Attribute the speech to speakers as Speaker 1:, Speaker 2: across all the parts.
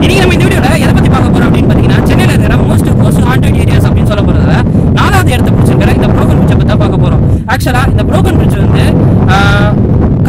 Speaker 1: இன்னைக்கு நம்ம இந்த வீடியோவில் எதை பற்றி பார்க்க போகிறோம் அப்படின்னு பார்த்தீங்கன்னா சென்னையில் இருக்கிற மோஸ்ட் மோஸ்ட் ஹாண்டட் ஏரியாஸ் அப்படின்னு சொல்ல போகிறதுல நாலாவது இடத்த பிடிச்சிருக்கிற இந்த ப்ரோக்கன் பிரிட்ஜை பற்றி தான் பார்க்க போகிறோம் ஆக்சுவலாக இந்த ப்ரோக்கன் பிரிட்ஜ் வந்து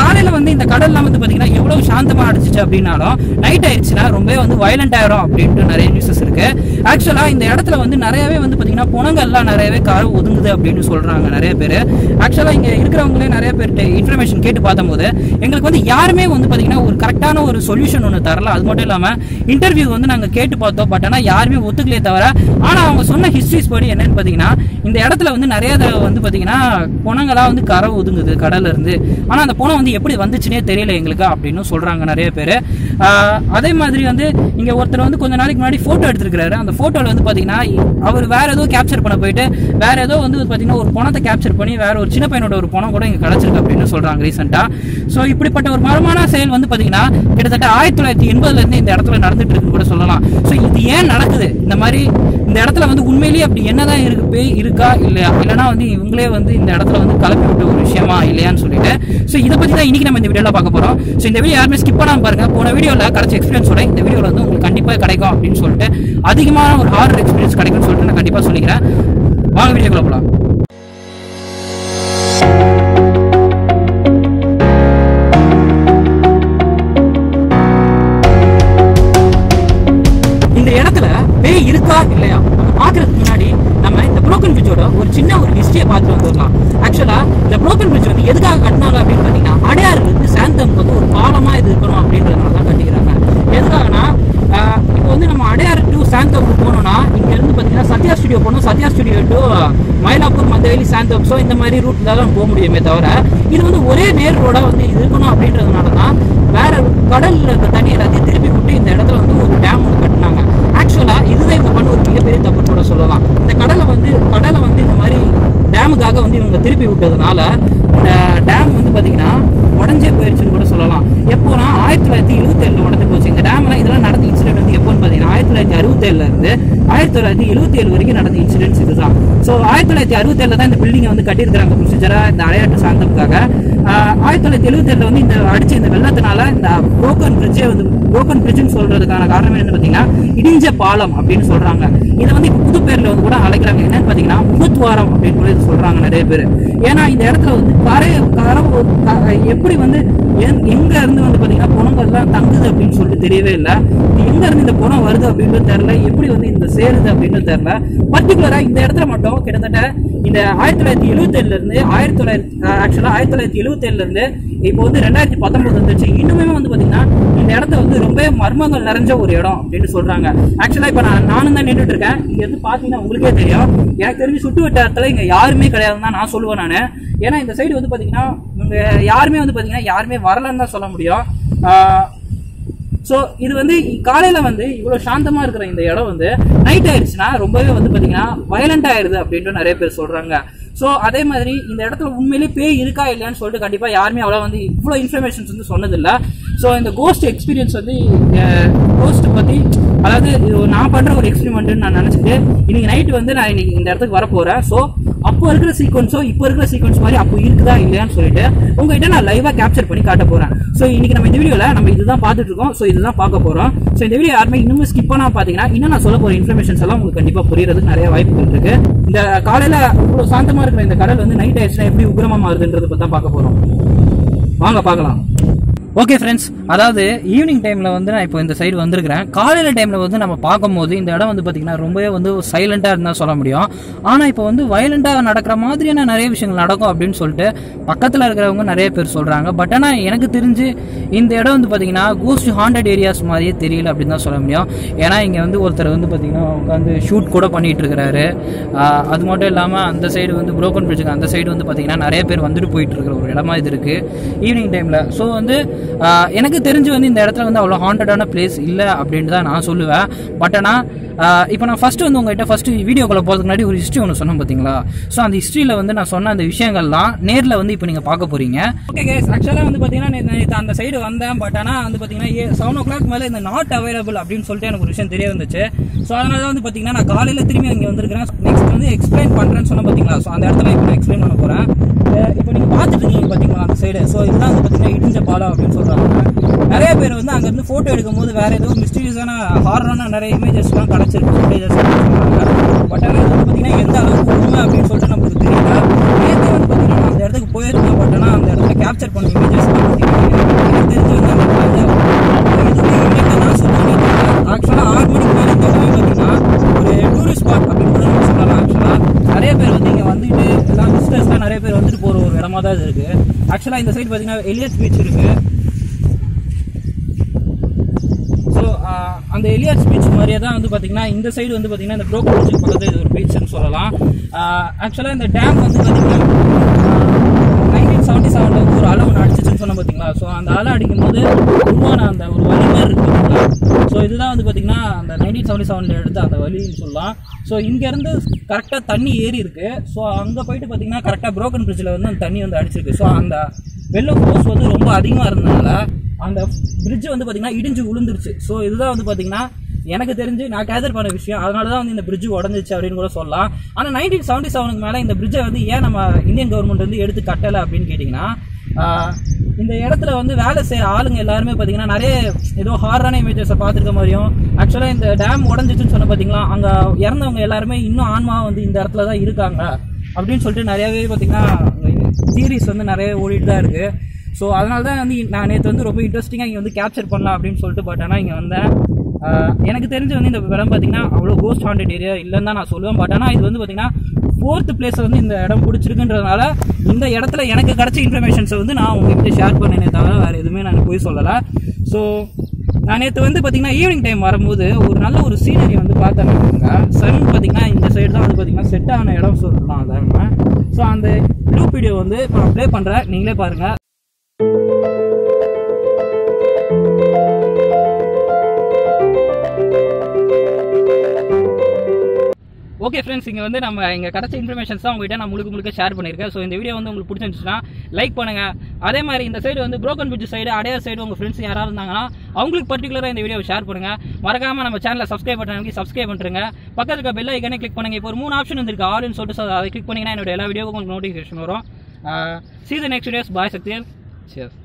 Speaker 1: காலையில் வந்து இந்த கடல்லாம் வந்து பார்த்தீங்கன்னா எவ்வளவு சாந்தமாக அடிச்சிச்சு அப்படின்னாலும் நைட் ஆயிடுச்சுன்னா ரொம்ப வந்து வயலண்ட் ஆயிரும் அப்படின்ட்டு நிறைய நியூஸஸ் இருக்கு. ஆக்சுவலா இந்த இடத்துல வந்து நிறையவே வந்து பார்த்தீங்கன்னா புணங்கள்லாம் நிறையவே கார ஒதுங்குது அப்படின்னு சொல்கிறாங்க நிறைய பேர். ஆக்சுவலா இங்கே இருக்கிறவங்களே நிறைய பேர்கிட்ட இன்ஃபர்மேஷன் கேட்டு பார்த்தபோது எங்களுக்கு வந்து யாருமே வந்து பார்த்தீங்கன்னா ஒரு கரெக்டான ஒரு சொல்யூஷன் ஒன்று தரல. அது மட்டும் இல்லாமல் இன்டர்வியூ வந்து நாங்கள் கேட்டு பார்த்தோம். பட் ஆனால் யாருமே ஒத்துக்கலையே தவிர ஆனால் அவங்க சொன்ன ஹிஸ்ட்ரிஸ் படி என்னன்னு பார்த்தீங்கன்னா இந்த இடத்துல வந்து நிறைய வந்து பார்த்தீங்கன்னா புணங்களா வந்து கரை ஒதுங்குது கடல்ல இருந்து. ஆனால் அந்த புணம் வந்து எப்படி வந்துச்சுனே தெரியல எங்களுக்கு அப்படின்னு சொல்கிறாங்க நிறைய பேர். அதே மாதிரி வந்து இங்கே ஒருத்தர் வந்து கொஞ்ச நாளைக்கு முன்னாடி ஃபோட்டோ எடுத்திருக்காரு அந்த ஃபோட்டோவில் வந்து பார்த்தீங்கன்னா அவர் வேறு ஏதோ கேப்சர் பண்ண போயிட்டு வேறு ஏதோ வந்து பார்த்தீங்கன்னா ஒரு பணத்தை கேப்சர் பண்ணி வேற ஒரு சின்ன பையனோட ஒரு பணம் கூட இங்கே கிடச்சிருக்கு அப்படின்னு சொல்கிறாங்க ரீசெண்டாக ஸோ இப்படிப்பட்ட ஒரு மர்மமான செயல் வந்து பார்த்தீங்கன்னா கிட்டத்தட்ட ஆயிரத்தி தொள்ளாயிரத்தி எண்பதுலேருந்து இந்த இடத்துல நடந்துட்டு இருக்குன்னு கூட சொல்லலாம். ஸோ இது ஏன் நடக்குது? இந்த மாதிரி இந்த இடத்துல வந்து உண்மையிலேயே அப்படி என்னதான் இருக்கு இருக்கா இல்லையா? இல்லைன்னா வந்து இவங்களே வந்து இந்த இடத்துல வந்து கலப்பி விட்ட ஒரு விஷயமா இல்லை சொல்லிட்டு ஸோ இதை பத்தி தான் இன்னைக்கு நம்ம இந்த வீடியோவில் பார்க்க போகிறோம் ஸோ இந்த வீடியோ யாருமே ஸ்கிப் பண்ணாமல் பாருங்க. போன வீடியோல கிடைச்ச எக்ஸ்பீரியன்ஸோட இந்த வீடியோவில் வந்து உங்களுக்கு கண்டிப்பாக கிடைக்கும் அப்படின்னு சொல்லிட்டு அதிகமான ஒரு ஹார்ட் எக்ஸ்பீரியன்ஸ் கிடைக்கும்னு சொல்லிட்டு நான் கண்டிப்பா சொல்லிக்கிறேன். வாங்க வீடியோக்குள்ள போகலாம் ஹிஸ்டரியை ஆக்சுவலா இந்த புரோக்கன் பிரிட்ஜ் வந்து எதுக்காக கட்டினாங்க அப்படின்னு பாத்தீங்கன்னா அடையாறுல இருந்து சாந்தம் வந்து ஒரு பாலமா இது இருக்கணும் அப்படின்றதுனால தான் கட்டிக்கிறாங்க. எதுக்காகனா ஆஹ் இப்போ வந்து நம்ம அடையாறு டு சாந்தம் போனோம்னா இங்க இருந்து பாத்தீங்கன்னா சத்யா ஸ்டுடியோ போனோம். Sathya studio to Mylapore Mandaveli Santhome so இந்த மாதிரி ரூட் தான் போக முடியுமே தவிர இது வந்து ஒரே நேர் ரோடா வந்து இது இருக்கணும் அப்படின்றதுனால தான் வேற கடல்ல இருக்க தண்ணி எல்லாத்தையும் திருப்பி விட்டு இந்த இடத்துல வந்து ஒரு டேம் ஒன்று கட்டினாங்க. ஆக்சுவலா இதுதான் இவங்க பண்ண ஒரு மிகப்பெரிய தப்புன்னு கூட சொல்லலாம். இந்த கடலை வந்து வந்து இவங்க திருப்பி விட்டதுனால இந்த டேம் வந்து பாத்தீங்கன்னா உடஞ்சே போயிருச்சுன்னு கூட சொல்லலாம். எப்போனா ஆயிரத்தி தொள்ளாயிரத்தி எழுபத்தி ஏழுல உடஞ்சு போச்சு. இந்த டேம்லாம் இதெல்லாம் நடந்த இன்சிடென்ட் வந்து எப்போன்னு பாத்தீங்கன்னா ஆயிரத்தி தொள்ளாயிரத்தி அறுபத்தேழுல இருந்து ஆயிரத்தி தொள்ளாயிரத்தி எழுபத்தி ஏழு வரைக்கும் நடந்த இன்சிடென்ட்ஸ் இதுதான். ஸோ ஆயிரத்தி தொள்ளாயிரத்தி அறுபத்தி ஏழுல தான் இந்த பில்டிங்கை வந்து கட்டியிருக்கிறாங்க ப்ரொசீஜராக இந்த அடையாட்டு சார்ந்ததுக்காக ஆயிரத்தி தொள்ளாயிரத்தி எழுபத்தி ஏழுல வந்து இந்த அடிச்ச இந்த வெள்ளத்தினால இந்த புரோக்கன் பிரிட்ஜே வந்து புரோக்கன் பிரிட்ஜ்னு சொல்றதுக்கான காரணம் என்ன பாத்தீங்கன்னா இடிஞ்ச பாலம் அப்படின்னு சொல்றாங்க. இதை வந்து இப்ப புது பேர்ல வந்து கூட அழைக்கிறாங்க. என்னன்னு பாத்தீங்கன்னா முகத்வாரம் அப்படின்னு சொல்லி சொல்றாங்க நிறைய பேர். ஏன்னா இந்த இடத்துல வந்து கரை கரை எப்படி வந்து எங்க- இருந்து வந்து பாத்தீங்கன்னா பணங்கள்லாம் தங்குது அப்படின்னு சொல்லிட்டு தெரியவே இல்லை. எங்க இருந்து இந்த பணம் வருது அப்படின்னு தெரியல. எப்படி வந்து இந்த சேருது அப்படின்னு தெரியல. பர்டிகுலரா இந்த இடத்துல மட்டும் கிட்டத்தட்ட இந்த ஆயிரத்தி தொள்ளாயிரத்தி எழுபத்தி ஏழுல இருந்து ஆயிரத்தி தொள்ளாயிரத்தி ஆக்சுவலா ஆயிரத்தி தொள்ளாயிரத்தி எழுபத்தி ஏழுல இருந்து இப்போ வந்து ரெண்டாயிரத்தி பத்தொன்பது வந்துச்சு இன்னுமே வந்து பாத்தீங்கன்னா இந்த இடத்த வந்து ரொம்ப மர்மங்கள் நிறைஞ்ச ஒரு இடம் அப்படின்னு சொல்றாங்க. ஆக்சுவலா இப்ப நான் நானும் தான் நின்றுட்டு இருக்கேன். இங்க இருந்து பாத்தீங்கன்னா உங்களுக்கே தெரியும். எனக்கு தெரிஞ்சு சுட்டு வட்டாரத்துல இங்க யாருமே கிடையாதுன்னு தான் நான் சொல்லுவேன் நான். ஏன்னா இந்த சைடு வந்து பாத்தீங்கன்னா யாருமே வந்து பார்த்தீங்கன்னா யாருமே வரலன்னு தான் சொல்ல முடியும். ஸோ இது வந்து காலையில் வந்து இவ்வளோ சாந்தமாக இருக்கிற இந்த இடம் வந்து நைட் ஆயிடுச்சுன்னா ரொம்பவே வந்து பார்த்தீங்கன்னா வயலண்ட் ஆயிடுது அப்படின்ட்டு நிறைய பேர் சொல்கிறாங்க ஸோ அதே மாதிரி இந்த இடத்துல உண்மையிலேயே பேய் இருக்கா இல்லையான்னு சொல்லிட்டு கண்டிப்பாக யாருமே அவ்வளோ வந்து இவ்வளோ இன்ஃபர்மேஷன்ஸ் வந்து சொன்னதில்லை. ஸோ இந்த கோஸ்ட் எக்ஸ்பீரியன்ஸ் வந்து கோஸ்ட் பற்றி அதாவது நான் பண்ணுற ஒரு எக்ஸ்பெரிமெண்ட்னு நான் நினச்சிட்டு இன்னைக்கு நைட்டு வந்து நான் இன்னைக்கு இந்த இடத்துக்கு வரப்போகிறேன் ஸோ அப்போ இருக்கிற சீக்வன்ஸோ இப்போ இருக்கிற சீக்வன்ஸ் மாதிரி அப்போ இருக்குதா இல்லையான்னு சொல்லிட்டு உங்ககிட்ட நான் லைவா கேப்சர் பண்ணி காட்ட போறேன். ஸோ இன்னைக்கு நம்ம இந்த வீடியோல நம்ம இதுதான் பார்த்துட்டு இருக்கோம். ஸோ இதுதான் பார்க்க போறோம். ஸோ இந்த வீடியோ யாருமே இன்னும் ஸ்கிப் பண்ணா பாத்தீங்கன்னா இன்னும் நான் சொல்ல போற இன்ஃபர்மேஷன்ஸ் எல்லாம் உங்களுக்கு கண்டிப்பா புரியறதுக்கு நிறைய வாய்ப்புகள் இருக்கு. இந்த காலையில இவ்வளவு சாந்தமா இருக்கிற இந்த கடல் வந்து நைட் ஆயிடுச்சுன்னா எப்படி உக்கிரமா மாறுதுன்றது தான் பார்க்க போறோம். வாங்க பார்க்கலாம். ஓகே ஃப்ரெண்ட்ஸ் அதாவது ஈவினிங் டைமில் வந்து நான் இப்போ இந்த சைடு வந்திருக்கிறேன். காலையில் டைமில் வந்து நம்ம பார்க்கும்போது இந்த இடம் வந்து பார்த்திங்கன்னா ரொம்பவே வந்து சைலண்ட்டாக இருந்தால் சொல்ல முடியும். ஆனால் இப்போ வந்து வயலண்ட்டாக நடக்கிற மாதிரியான நிறைய விஷயங்கள் நடக்கும் அப்படின்னு சொல்லிட்டு பக்கத்தில் இருக்கிறவங்க நிறைய பேர் சொல்கிறாங்க பட் ஆனால் எனக்கு தெரிஞ்சு இந்த இடம் வந்து பார்த்திங்கன்னா கோஸ்ட் ஹாண்டட் ஏரியாஸ் மாதிரியே தெரியல அப்படின்னு தான் சொல்ல முடியும். ஏன்னா இங்கே வந்து ஒருத்தர் வந்து பார்த்திங்கன்னா உட்காந்து ஷூட் கூட பண்ணிகிட்டு இருக்கிறாரு. அது மட்டும் இல்லாமல் அந்த சைடு வந்து புரோக்கன் பிரிட்ஜுக்கு அந்த சைடு வந்து பார்த்திங்கன்னா நிறைய பேர் வந்துட்டு போயிட்டு இருக்கிற ஒரு இடமா இது இருக்குது ஈவினிங் டைமில் ஸோ வந்து எனக்கு தெரிஞ்சு வந்து இந்த இடத்துல வந்து அவ்வளோ ஹாண்டடான பிளேஸ் இல்லை அப்படின்ட்டு தான் நான் சொல்லுவேன். பட் ஆனால் இப்போ நான் ஃபஸ்ட்டு வந்து உங்ககிட்ட ஃபஸ்ட்டு வீடியோக்குள்ளே போகிறதுக்கு முன்னாடி ஒரு ஹிஸ்ட்ரி ஒன்று சொன்னேன் பார்த்தீங்களா? ஸோ அந்த ஹிஸ்ட்ரியில் வந்து நான் சொன்ன அந்த விஷயங்கள்லாம் நேரில் வந்து இப்போ நீங்கள் பார்க்க போகிறீங்க ஓகே கேஸ் ஆக்சுவலாக வந்து பார்த்தீங்கன்னா அந்த சைடு வந்தேன். பட் ஆனால் வந்து பார்த்தீங்கன்னா செவன் ஓ கிளாக் மேலே இந்த நாட் அவைலபிள் அப்படின்னு சொல்லிட்டு எனக்கு ஒரு விஷயம் தெரிய வந்துச்சு. ஸோ அதனால தான் வந்து பார்த்தீங்கன்னா நான் காலையில் திரும்பி அங்கே வந்திருக்கிறேன். நெக்ஸ்ட் வந்து எக்ஸ்பிளைன் பண்ணுறேன்னு சொன்னேன் பார்த்தீங்களா? ஸோ அந்த இடத்துல இப்போ நான் எக்ஸ்பிளைன் பண்ண போகிறேன் இப்போ நீங்கள் பார்த்துட்டு இருக்கீங்க பார்த்தீங்களா அந்த சைடு ஸோ இதுதான் வந்து பார்த்தீங்கன்னா இடிஞ்ச பாலம் அப்படின்னு சொல்கிறாங்க நிறைய பேர் வந்து அங்கேருந்து ஃபோட்டோ எடுக்கும்போது வேறு ஏதோ மிஸ்டீரியஸான ஹாரரான நிறைய இமேஜஸ்லாம் கிடச்சிருக்கு. ஃபுட்டேஜஸ் பட் ஆனால் இது வந்து பார்த்தீங்கன்னா எந்த அளவுக்கு உண்மை அப்படின்னு சொல்லிட்டு நமக்கு தெரியல. நேற்று வந்து பார்த்தீங்கன்னா அந்த இடத்துக்கு போயிருக்கேன் பட் ஆனால் அந்த இடத்துல கேப்சர் பண்ண இமேஜஸ்லாம் எனக்கு தெரிஞ்சு வந்து அந்த எதுவுமே தான் ஆக்சுவலாக ஆறு மணிக்கு மேலே இந்த பார்த்தீங்கன்னா ஒரு டூரிஸ்ட் ஸ்பாட் அப்படின்னு கூட நம்ம சொல்லலாம். ஆக்சுவலாக நிறைய பேர் வந்து இங்கே வந்துட்டு எல்லாம் விசிட்டர்ஸ்லாம் நிறைய பேர் வந்துட்டு போகிற ஒரு இடமா தான் இருக்குது ஆக்சுவலாக இந்த சைடு பார்த்தீங்கன்னா எலியட் பீச் இருக்குது ஸோ அந்த எலியாஸ் பீச் மாதிரியே தான் வந்து பார்த்தீங்கன்னா இந்த சைடு வந்து பார்த்தீங்கன்னா இந்த ப்ரோக்கர் பீச்சுக்கு பக்கத்தில் இது ஒரு பீச்னு சொல்லலாம். ஆக்சுவலாக இந்த டேம் வந்து பார்த்தீங்கன்னா நைன்டீன் செவன்ட்டி செவனில் அலை ஒன்று அடிச்சிச்சுன்னு சொன்னேன் பார்த்தீங்களா ஸோ அந்த அலை அடிக்கும் போது உருவான அந்த ஒரு வலி மாதிரி இருக்குது பார்த்தீங்களா ஸோ இதுதான் வந்து பார்த்தீங்கன்னா அந்த நைன்டீன் செவன்ட்டி செவனில் எடுத்த அந்த வலின்னு சொல்லலாம். ஸோ இங்கேருந்து கரெக்டாக தண்ணி ஏறி இருக்கு. ஸோ அங்கே போயிட்டு பார்த்தீங்கன்னா கரெக்டாக ப்ரோக்கன் பிரிட்ஜில் வந்து அந்த தண்ணி வந்து அடிச்சிருக்கு. ஸோ அந்த வெள்ள ஃபோர்ஸ் வந்து ரொம்ப அதிகமாக இருந்ததுனால அந்த பிரிட்ஜ் வந்து பார்த்தீங்கன்னா இடிஞ்சு விழுந்துருச்சு ஸோ இதுதான் வந்து பார்த்தீங்கன்னா எனக்கு தெரிஞ்சு நான் கேதர் பண்ண விஷயம். அதனால தான் வந்து இந்த பிரிட்ஜ் உடஞ்சிச்சு அப்படின்னு கூட சொல்லலாம். ஆனால் நைன்டீன் செவன்ட்டி செவனுக்கு மேலே இந்த பிரிட்ஜை வந்து ஏன் நம்ம இந்தியன் கவர்மெண்ட் வந்து எடுத்து கட்டலை அப்படின்னு கேட்டிங்கன்னா இந்த இடத்துல வந்து வேலை செய்கிற ஆளுங்க எல்லாருமே பார்த்தீங்கன்னா நிறைய ஏதோ ஹாரான இமேஜஸை பார்த்துருக்க மாதிரியும் ஆக்சுவலாக இந்த டேம் உடஞ்சிச்சுன்னு சொன்ன பார்த்தீங்களா அங்கே இறந்தவங்க எல்லாருமே இன்னும் ஆன்மா வந்து இந்த இடத்துல தான் இருக்காங்க. அப்படின்னு சொல்லிட்டு நிறையவே பார்த்தீங்கன்னா சீரீஸ் வந்து நிறைய ஓடிட்டு தான் இருக்குது ஸோ அதனால தான் வந்து நான் நேற்று வந்து ரொம்ப இன்ட்ரெஸ்டிங்காக இங்கே வந்து கேப்சர் பண்ணலாம் அப்படின்னு சொல்லிட்டு பட் ஆனால் இங்கே வந்தேன். எனக்கு தெரிஞ்சு வந்து இந்த இடம் பார்த்தீங்கன்னா அவ்வளோ கோஸ்ட் ஹாண்டட் ஏரியா இல்லைன்னு தான் நான் சொல்லுவேன். பட் ஆனால் இது வந்து பார்த்தீங்கன்னா ஃபோர்த்து பிளேஸில் வந்து இந்த இடம் பிடிச்சிருக்குன்றதுனால இந்த இடத்துல எனக்கு கிடச்ச இன்ஃபர்மேஷன்ஸை வந்து நான் உங்ககிட்ட ஷேர் பண்ணினே தவிர வேறு எதுவுமே நான் போய் சொல்லலை. ஸோ நான் நேற்று வந்து பார்த்தீங்கன்னா ஈவினிங் டைம் வரும்போது ஒரு நல்ல ஒரு சீனரி வந்து பார்த்தேன் சன் பார்த்தீங்கன்னா இந்த சைடு தான் வந்து பார்த்தீங்கன்னா செட் ஆன இடம் சொல்லலாம் அதான் ஸோ அந்த ப்ளூ வீடியோ வந்து இப்போ நான் ப்ளே பண்ணுறேன் நீங்களே பாருங்கள் ஓகே ஃப்ரெண்ட்ஸ் இங்கே வந்து நம்ம இங்கே கிடச்ச இன்ஃபர்மேஷன்ஸ் தான் உங்ககிட்ட நான் முழுக்க முழுக்க ஷேர் பண்ணியிருக்கேன். ஸோ இந்த வீடியோ வந்து உங்களுக்கு பிடிச்சிருந்துச்சுன்னா லைக் பண்ணுங்க. அதே மாதிரி இந்த சைடு வந்து broken bridge side Adyar side உங்கள் ஃப்ரெண்ட்ஸ் யாராவது இருந்தாங்கன்னா அவங்களுக்கு பர்டிகுலராக இந்த வீடியோ ஷேர் பண்ணுங்க. மறக்காம நம்ம சேனலை சப்ஸ்கிரைப் பண்ணுறவங்க சப்ஸ்கிரைப் பண்ணுறங்க பக்கத்தில் இருக்க பெல் ஐக்கனே கிளிக் பண்ணுங்க. இப்போ ஒரு மூணு ஆப்ஷன் வந்துருக்கு. ஆல்னு சொல்லிட்டு அதை கிளிக் பண்ணிங்கன்னா என்னோட எல்லா வீடியோவுக்கும் உங்களுக்கு நோட்டிஃபிகேஷன் வரும். சீசன் நெக்ஸ்ட் வீடியோஸ் பாய் சக்தியல் Cheers.